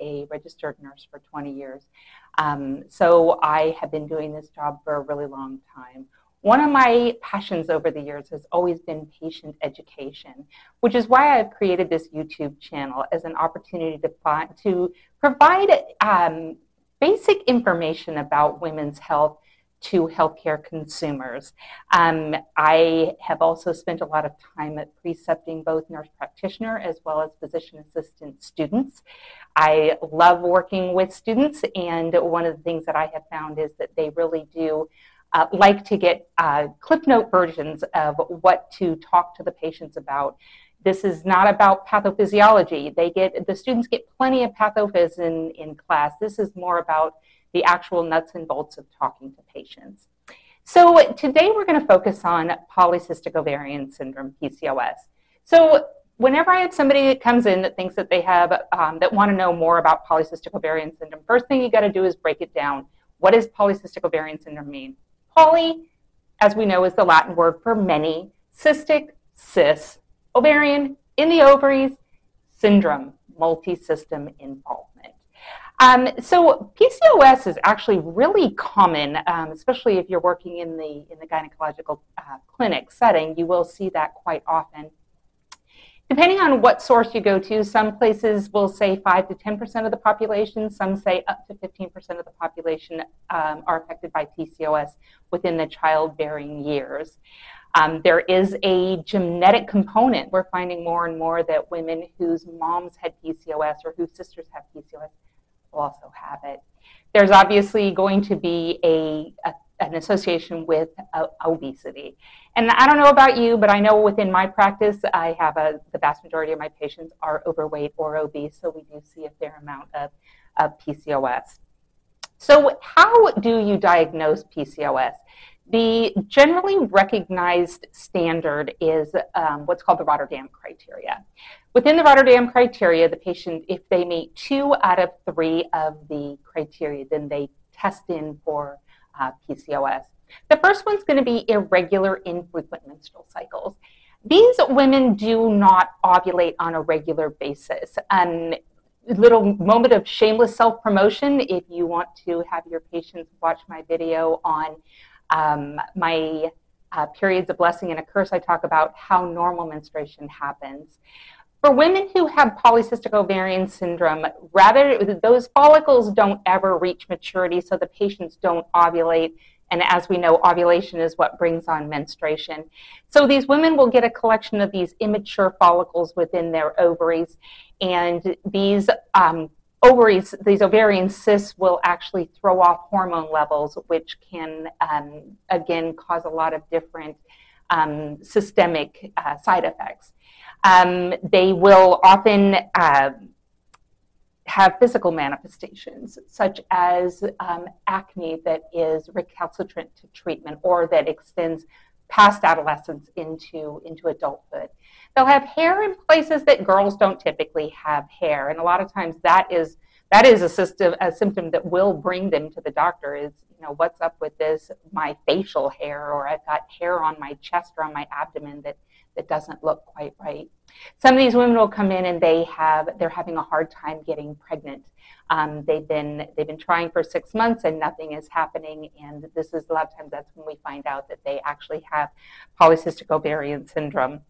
a registered nurse for 20 years. Um, so I have been doing this job for a really long time. One of my passions over the years has always been patient education, which is why I've created this YouTube channel as an opportunity to, find, to provide um, basic information about women's health to healthcare consumers. Um, I have also spent a lot of time at precepting both nurse practitioner as well as physician assistant students. I love working with students, and one of the things that I have found is that they really do uh, like to get uh, Cliff Note versions of what to talk to the patients about. This is not about pathophysiology. They get the students get plenty of pathophys in, in class. This is more about the actual nuts and bolts of talking to patients. So today we're going to focus on polycystic ovarian syndrome, PCOS. So whenever I have somebody that comes in that thinks that they have, um, that want to know more about polycystic ovarian syndrome, first thing you got to do is break it down. What does polycystic ovarian syndrome mean? Poly, as we know, is the Latin word for many. Cystic, cis, ovarian, in the ovaries, syndrome, multi-system involvement. Um, so PCOS is actually really common, um, especially if you're working in the in the gynecological uh, clinic setting. You will see that quite often. Depending on what source you go to, some places will say 5 to 10% of the population, some say up to 15% of the population um, are affected by PCOS within the childbearing years. Um, there is a genetic component. We're finding more and more that women whose moms had PCOS or whose sisters have PCOS also have it. There's obviously going to be a, a an association with uh, obesity. And I don't know about you, but I know within my practice, I have a, the vast majority of my patients are overweight or obese, so we do see a fair amount of, of PCOS. So, how do you diagnose PCOS? The generally recognized standard is um, what's called the Rotterdam criteria. Within the Rotterdam criteria, the patient, if they meet two out of three of the criteria, then they test in for uh, PCOS. The first one's going to be irregular, infrequent menstrual cycles. These women do not ovulate on a regular basis. Um, little moment of shameless self promotion if you want to have your patients watch my video on um, my uh, periods of blessing and a curse. I talk about how normal menstruation happens. For women who have polycystic ovarian syndrome, rather those follicles don't ever reach maturity, so the patients don't ovulate. And as we know, ovulation is what brings on menstruation. So these women will get a collection of these immature follicles within their ovaries, and these um, ovaries, these ovarian cysts will actually throw off hormone levels, which can um, again cause a lot of different um, systemic uh, side effects. Um, they will often uh, have physical manifestations, such as um, acne that is recalcitrant to treatment or that extends past adolescence into, into adulthood. They'll have hair in places that girls don't typically have hair, and a lot of times that is that is a, system, a symptom that will bring them to the doctor. Is you know what's up with this my facial hair, or I've got hair on my chest or on my abdomen that that doesn't look quite right. Some of these women will come in and they have they're having a hard time getting pregnant. Um, they've been they've been trying for six months and nothing is happening. And this is a lot of times that's when we find out that they actually have polycystic ovarian syndrome.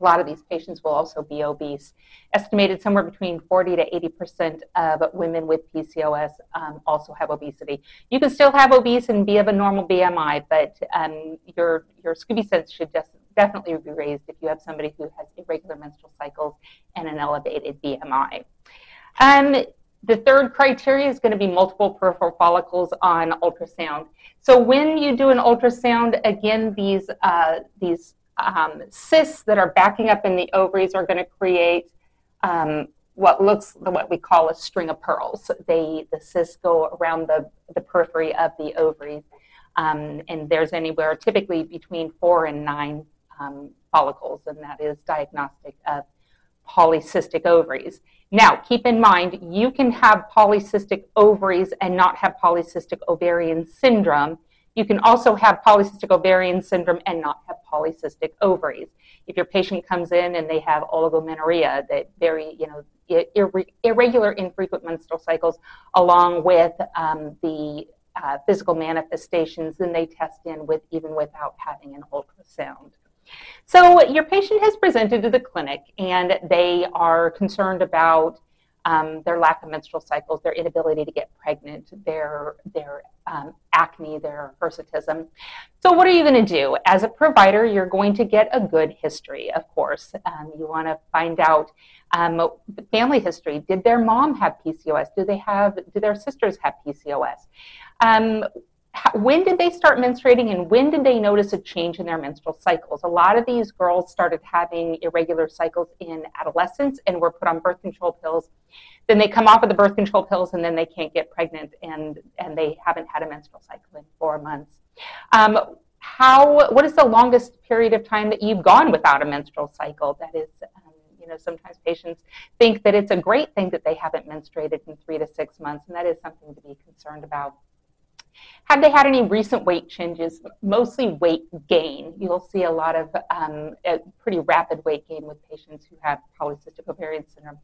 A lot of these patients will also be obese. Estimated somewhere between 40 to 80 percent of women with PCOS um, also have obesity. You can still have obese and be of a normal BMI, but um, your your Scooby sense should just definitely be raised if you have somebody who has irregular menstrual cycles and an elevated BMI. Um, the third criteria is going to be multiple peripheral follicles on ultrasound. So when you do an ultrasound, again, these, uh, these um, cysts that are backing up in the ovaries are going to create um, what looks what we call a string of pearls. They, the cysts go around the, the periphery of the ovaries. Um, and there's anywhere typically between four and nine um, follicles, and that is diagnostic of polycystic ovaries. Now, keep in mind, you can have polycystic ovaries and not have polycystic ovarian syndrome. You can also have polycystic ovarian syndrome and not have polycystic ovaries. If your patient comes in and they have oligomenorrhea, that very, you know, ir- irregular, infrequent menstrual cycles, along with um, the uh, physical manifestations, then they test in with even without having an ultrasound. So your patient has presented to the clinic and they are concerned about um, their lack of menstrual cycles, their inability to get pregnant, their, their um, acne, their hirsutism. So, what are you going to do? As a provider, you're going to get a good history, of course. Um, you want to find out um, family history. Did their mom have PCOS? Do they have? Do their sisters have PCOS? When did they start menstruating and when did they notice a change in their menstrual cycles? A lot of these girls started having irregular cycles in adolescence and were put on birth control pills. Then they come off of the birth control pills and then they can't get pregnant and, and they haven't had a menstrual cycle in four months. Um, how, what is the longest period of time that you've gone without a menstrual cycle? That is, um, you know, sometimes patients think that it's a great thing that they haven't menstruated in three to six months, and that is something to be concerned about. Have they had any recent weight changes? Mostly weight gain. You'll see a lot of um, pretty rapid weight gain with patients who have polycystic ovarian syndrome.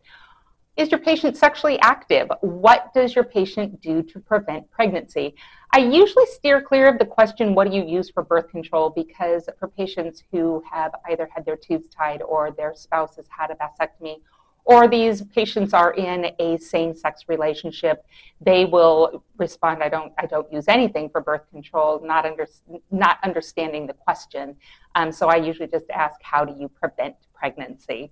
Is your patient sexually active? What does your patient do to prevent pregnancy? I usually steer clear of the question, what do you use for birth control? Because for patients who have either had their tubes tied or their spouse has had a vasectomy or these patients are in a same-sex relationship, they will respond, I don't, I don't use anything for birth control, not, under, not understanding the question. Um, so I usually just ask, how do you prevent pregnancy?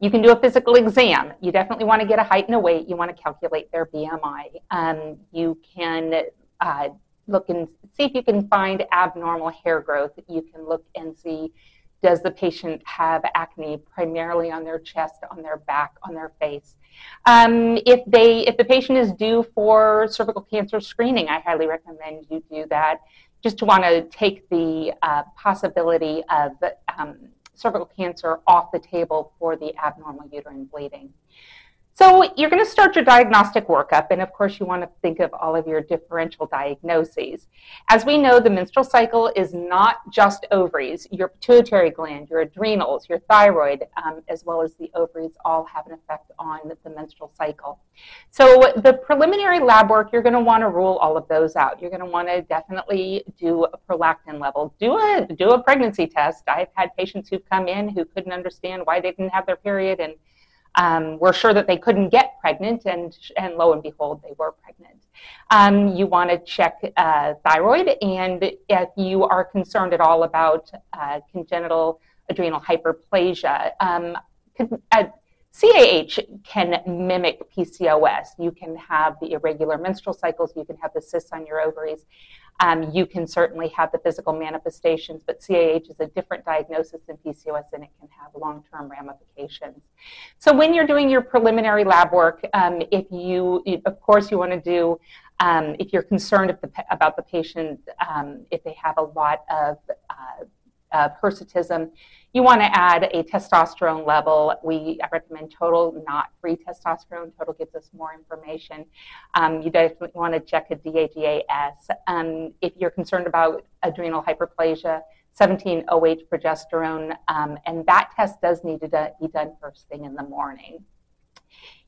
You can do a physical exam. You definitely want to get a height and a weight. You want to calculate their BMI. Um, you can uh, look and see if you can find abnormal hair growth. You can look and see does the patient have acne primarily on their chest, on their back, on their face? Um, if they, if the patient is due for cervical cancer screening, I highly recommend you do that. Just to want to take the uh, possibility of um, cervical cancer off the table for the abnormal uterine bleeding. So you're going to start your diagnostic workup, and of course, you want to think of all of your differential diagnoses. As we know, the menstrual cycle is not just ovaries. Your pituitary gland, your adrenals, your thyroid, um, as well as the ovaries, all have an effect on the menstrual cycle. So the preliminary lab work, you're going to want to rule all of those out. You're going to want to definitely do a prolactin level. Do a do a pregnancy test. I've had patients who've come in who couldn't understand why they didn't have their period and um, were sure that they couldn't get pregnant, and, and lo and behold, they were pregnant. Um, you want to check uh, thyroid, and if you are concerned at all about uh, congenital adrenal hyperplasia, um, uh, CAH can mimic PCOS. You can have the irregular menstrual cycles, you can have the cysts on your ovaries, um, you can certainly have the physical manifestations, but CAH is a different diagnosis than PCOS and it can have long term ramifications. So, when you're doing your preliminary lab work, um, if you, of course, you want to do, um, if you're concerned the, about the patient, um, if they have a lot of uh, hirsutism, you want to add a testosterone level. We recommend total, not free testosterone. Total gives us more information. Um, you definitely want to check a DHEAS. Um, if you're concerned about adrenal hyperplasia, 17-OH progesterone, um, and that test does need to be done first thing in the morning.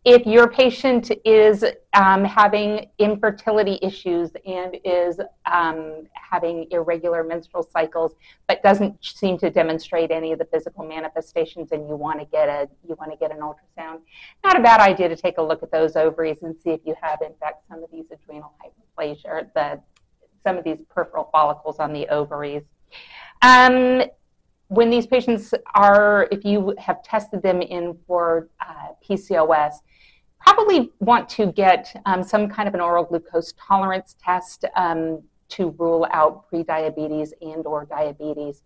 If your patient is um, having infertility issues and is um, having irregular menstrual cycles, but doesn't seem to demonstrate any of the physical manifestations, and you want to get a you want to get an ultrasound, not a bad idea to take a look at those ovaries and see if you have, in fact, some of these adrenal hyperplasia, or the some of these peripheral follicles on the ovaries. Um, when these patients are, if you have tested them in for uh, PCOS, probably want to get um, some kind of an oral glucose tolerance test um, to rule out prediabetes and or diabetes.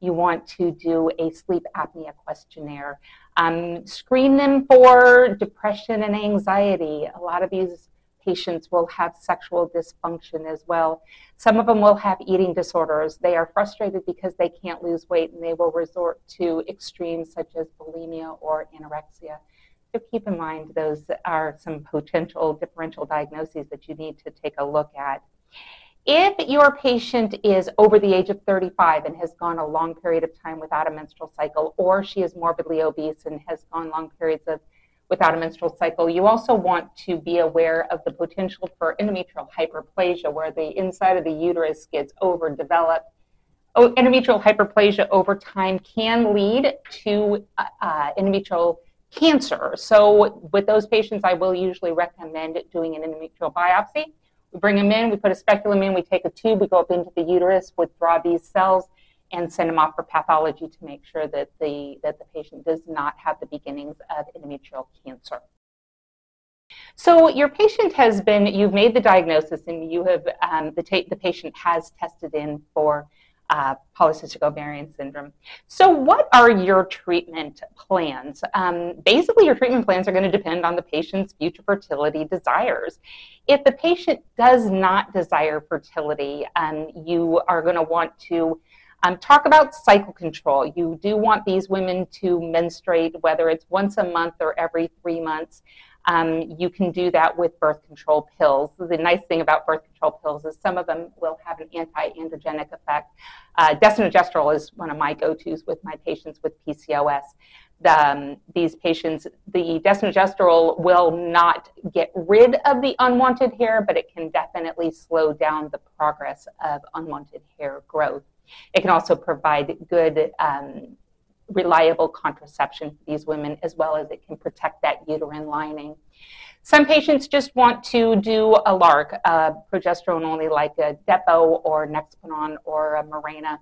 You want to do a sleep apnea questionnaire. Um, screen them for depression and anxiety. A lot of these patients will have sexual dysfunction as well. Some of them will have eating disorders. They are frustrated because they can't lose weight and they will resort to extremes such as bulimia or anorexia. So keep in mind those are some potential differential diagnoses that you need to take a look at. If your patient is over the age of 35 and has gone a long period of time without a menstrual cycle, or she is morbidly obese and has gone long periods of without a menstrual cycle, you also want to be aware of the potential for endometrial hyperplasia, where the inside of the uterus gets overdeveloped. Oh, endometrial hyperplasia over time can lead to uh, uh endometrial cancer. So, with those patients, I will usually recommend doing an endometrial biopsy we bring them in, we put a speculum in, we take a tube, we go up into the uterus, withdraw these cells, and send them off for pathology to make sure that the, that the patient does not have the beginnings of endometrial cancer. So your patient has been, you've made the diagnosis and you have, um, the, the patient has tested in for uh, polycystic ovarian syndrome. So, what are your treatment plans? Um, basically, your treatment plans are going to depend on the patient's future fertility desires. If the patient does not desire fertility, um, you are going to want to um, talk about cycle control. You do want these women to menstruate, whether it's once a month or every three months. Um, you can do that with birth control pills. The nice thing about birth control pills is some of them will have an anti-androgenic effect. Uh, is one of my go-tos with my patients with PCOS. The, um, these patients, the desogestrel will not get rid of the unwanted hair, but it can definitely slow down the progress of unwanted hair growth. It can also provide good um, reliable contraception for these women, as well as it can protect that uterine lining. Some patients just want to do a LARC, uh, progesterone only, like a Depo or Nexplanon or a Mirena.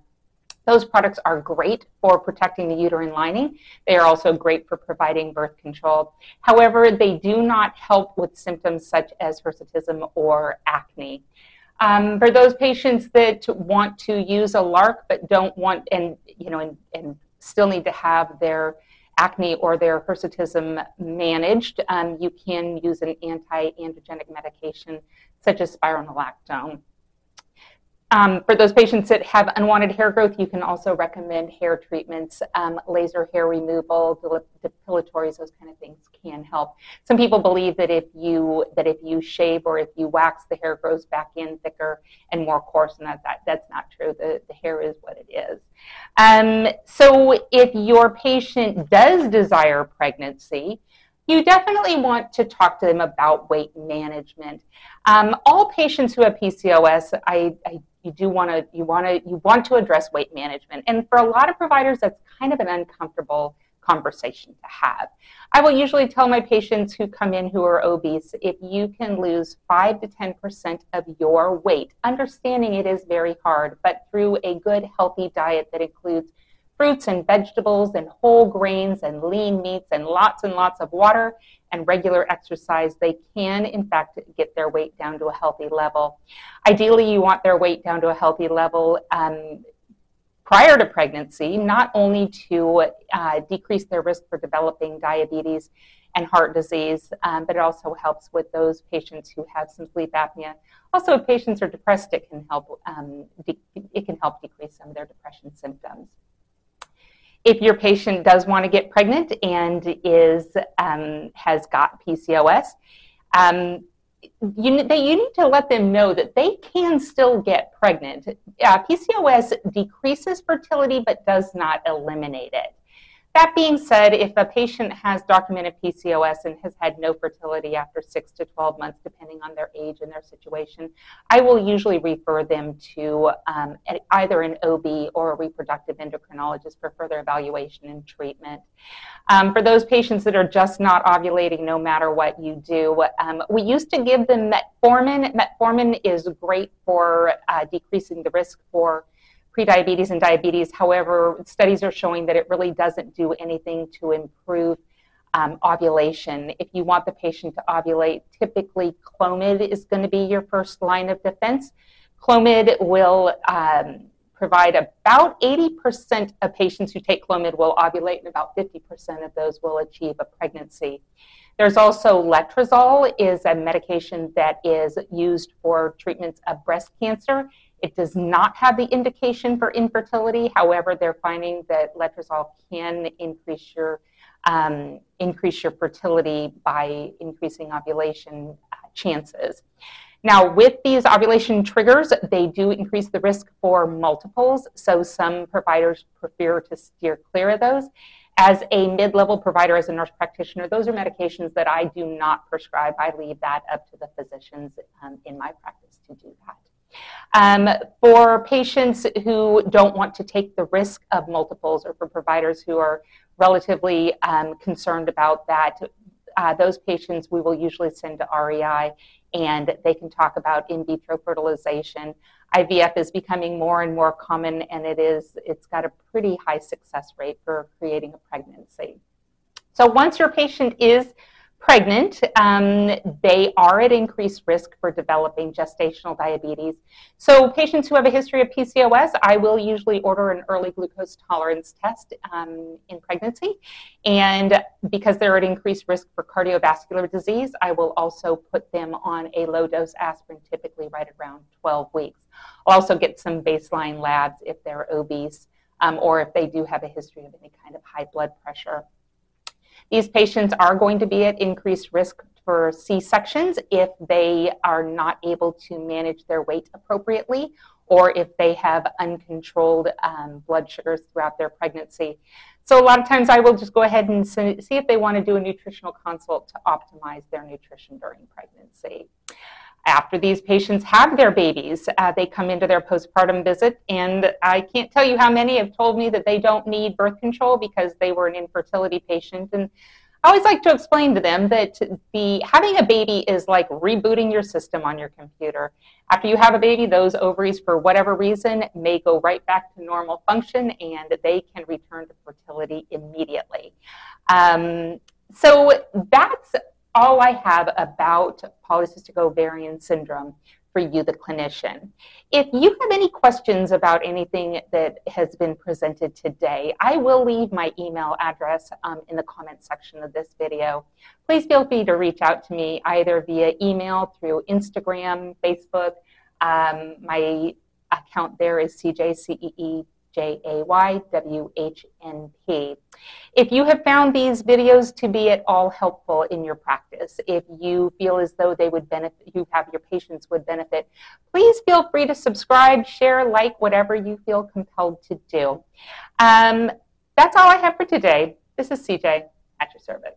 Those products are great for protecting the uterine lining. They are also great for providing birth control. However, they do not help with symptoms such as hirsutism or acne. Um, for those patients that want to use a LARC but don't want and you know and, and still need to have their acne or their hirsutism managed, um, you can use an anti-androgenic medication such as spironolactone. Um, for those patients that have unwanted hair growth, you can also recommend hair treatments, um, laser hair removal, depilatories, those kind of things can help. Some people believe that if you that if you shave or if you wax, the hair grows back in thicker and more coarse, and that, that that's not true. The, the hair is what it is. Um, so if your patient does desire pregnancy, you definitely want to talk to them about weight management. Um, all patients who have PCOS, I, I you do want to you want to you want to address weight management, and for a lot of providers, that's kind of an uncomfortable conversation to have. I will usually tell my patients who come in who are obese if you can lose 5 to 10% of your weight, understanding it is very hard, but through a good, healthy diet that includes fruits and vegetables and whole grains and lean meats and lots and lots of water and regular exercise, they can, in fact, get their weight down to a healthy level. Ideally, you want their weight down to a healthy level um, prior to pregnancy, not only to uh, decrease their risk for developing diabetes and heart disease, um, but it also helps with those patients who have some sleep apnea. Also, if patients are depressed, it can help. Um, it can help decrease some of their depression symptoms. If your patient does want to get pregnant and is um, has got PCOS, um, you, they, you need to let them know that they can still get pregnant. Uh, PCOS decreases fertility but does not eliminate it. That being said, if a patient has documented PCOS and has had no fertility after 6 to 12 months, depending on their age and their situation, I will usually refer them to um, either an OB or a reproductive endocrinologist for further evaluation and treatment. Um, for those patients that are just not ovulating no matter what you do, um, we used to give them metformin. Metformin is great for uh, decreasing the risk for prediabetes and diabetes. However, studies are showing that it really doesn't do anything to improve um, ovulation. If you want the patient to ovulate, typically Clomid is going to be your first line of defense. Clomid will um, provide about 80% of patients who take Clomid will ovulate, and about 50% of those will achieve a pregnancy. There's also letrozole is a medication that is used for treatments of breast cancer it does not have the indication for infertility. However, they're finding that letrozole can increase your um, increase your fertility by increasing ovulation uh, chances. Now, with these ovulation triggers, they do increase the risk for multiples, so some providers prefer to steer clear of those. As a mid level provider, as a nurse practitioner, those are medications that I do not prescribe. I leave that up to the physicians um, in my practice to do that. Um, for patients who don't want to take the risk of multiples, or for providers who are relatively um, concerned about that, uh, those patients we will usually send to REI and they can talk about in vitro fertilization. IVF is becoming more and more common and it is it's got a pretty high success rate for creating a pregnancy. So once your patient is pregnant, um, they are at increased risk for developing gestational diabetes. So, patients who have a history of PCOS, I will usually order an early glucose tolerance test um, in pregnancy. And because they're at increased risk for cardiovascular disease, I will also put them on a low dose aspirin, typically right around 12 weeks. I'll also get some baseline labs if they're obese um, or if they do have a history of any kind of high blood pressure. These patients are going to be at increased risk for C-sections if they are not able to manage their weight appropriately or if they have uncontrolled um, blood sugars throughout their pregnancy. So a lot of times I will just go ahead and see if they want to do a nutritional consult to optimize their nutrition during pregnancy after these patients have their babies, uh, they come into their postpartum visit, and I can't tell you how many have told me that they don't need birth control because they were an infertility patient. And I always like to explain to them that the having a baby is like rebooting your system on your computer. After you have a baby, those ovaries, for whatever reason, may go right back to normal function, and they can return to fertility immediately. Um, so that's all I have about polycystic ovarian syndrome for you, the clinician. If you have any questions about anything that has been presented today, I will leave my email address um, in the comment section of this video. Please feel free to reach out to me either via email, through Instagram, Facebook. Um, my account there is CJCEE J A Y W H N P. If you have found these videos to be at all helpful in your practice, if you feel as though they would benefit, you have your patients would benefit, please feel free to subscribe, share, like, whatever you feel compelled to do. Um, that's all I have for today. This is CeeJay at your cervix.